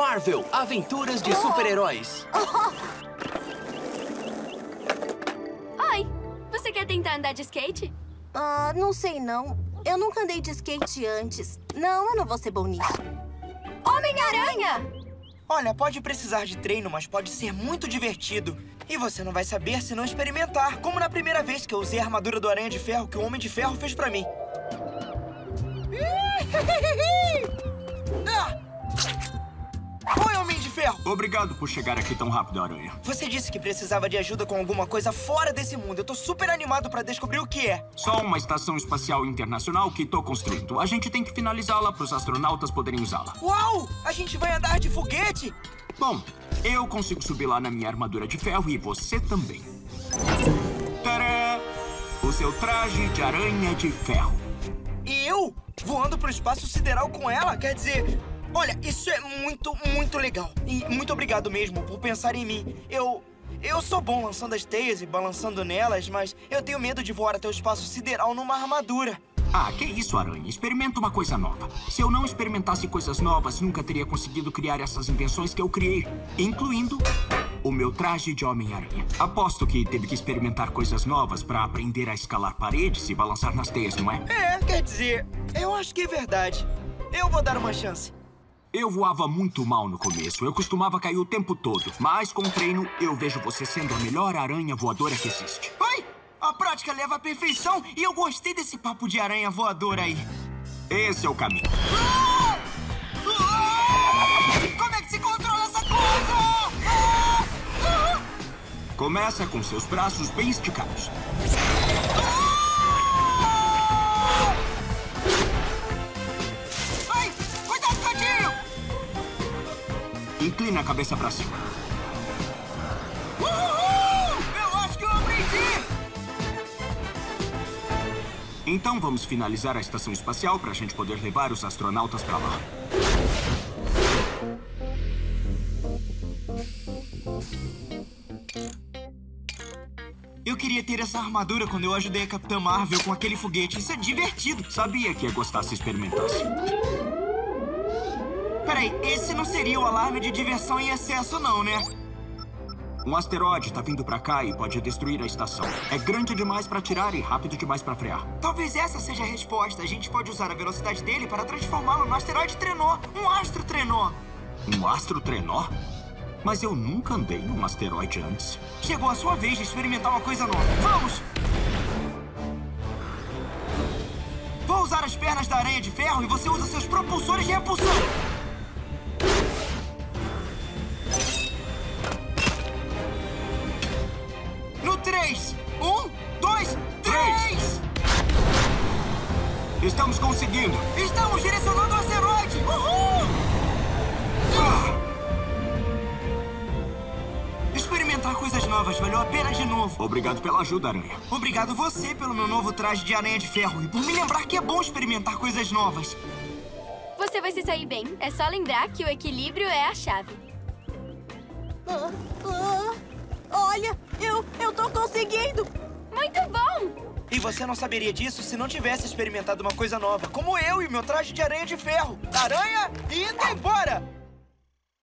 Marvel, Aventuras de Super-Heróis. Oi, você quer tentar andar de skate? Ah, não sei não. Eu nunca andei de skate antes. Não, eu não vou ser bom nisso. Homem-Aranha! Olha, pode precisar de treino, mas pode ser muito divertido. E você não vai saber se não experimentar, como na primeira vez que eu usei a armadura do Aranha de Ferro que o Homem de Ferro fez pra mim. Obrigado por chegar aqui tão rápido, Aranha. Você disse que precisava de ajuda com alguma coisa fora desse mundo. Eu tô super animado pra descobrir o que é. Só uma estação espacial internacional que tô construindo. A gente tem que finalizá-la para os astronautas poderem usá-la. Uau! A gente vai andar de foguete? Bom, eu consigo subir lá na minha armadura de ferro e você também. Tadã! O seu traje de aranha de ferro. E eu? Voando pro espaço sideral com ela? Quer dizer... Olha, isso é muito, muito legal. E muito obrigado mesmo por pensar em mim. Eu... Eu sou bom lançando as teias e balançando nelas, mas eu tenho medo de voar até o espaço sideral numa armadura. Ah, que isso, Aranha? Experimenta uma coisa nova. Se eu não experimentasse coisas novas, nunca teria conseguido criar essas invenções que eu criei, incluindo o meu traje de Homem-Aranha. Aposto que teve que experimentar coisas novas para aprender a escalar paredes e balançar nas teias, não é? É, quer dizer, eu acho que é verdade. Eu vou dar uma chance. Eu voava muito mal no começo. Eu costumava cair o tempo todo. Mas com o treino, eu vejo você sendo a melhor aranha voadora que existe. Oi! A prática leva à perfeição e eu gostei desse papo de aranha voadora aí. Esse é o caminho. Ah! Ah! Como é que se controla essa coisa? Ah! Ah! Começa com seus braços bem esticados. Inclina a cabeça pra cima. Uhul! Eu acho que eu aprendi! Então vamos finalizar a estação espacial pra gente poder levar os astronautas pra lá. Eu queria ter essa armadura quando eu ajudei a Capitã Marvel com aquele foguete. Isso é divertido. Sabia que ia gostar se experimentasse. Peraí, esse não seria o alarme de diversão em excesso, não, né? Um asteroide tá vindo pra cá e pode destruir a estação. É grande demais pra atirar e rápido demais pra frear. Talvez essa seja a resposta. A gente pode usar a velocidade dele para transformá-lo no asteroide trenó. Um astro trenó. Um astro trenó? Mas eu nunca andei num asteroide antes. Chegou a sua vez de experimentar uma coisa nova. Vamos! Vou usar as pernas da aranha de ferro e você usa seus propulsores de repulsão. Estamos conseguindo! Estamos direcionando o asteroide! Uhul! Ah! Experimentar coisas novas valeu a pena de novo. Obrigado pela ajuda, Aranha. Obrigado você pelo meu novo traje de aranha de ferro e por me lembrar que é bom experimentar coisas novas. Você vai se sair bem. É só lembrar que o equilíbrio é a chave. Ah, ah, olha, eu, eu tô conseguindo. Muito bom! E você não saberia disso se não tivesse experimentado uma coisa nova, como eu e meu traje de aranha de ferro. Aranha, indo embora!